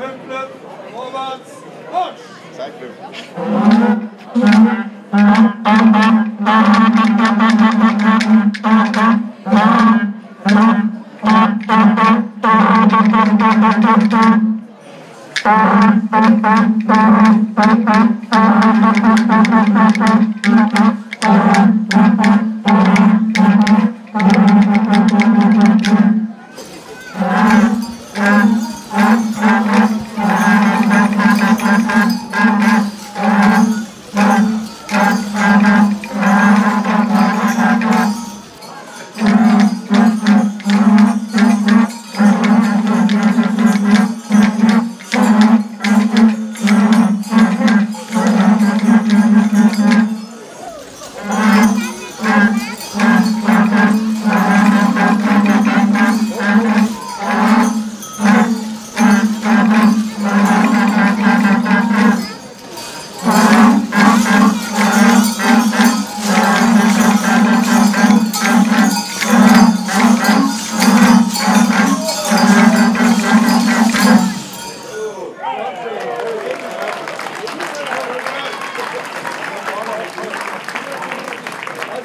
Fünfte, vorwärts, Marsch!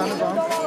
Anna Brown.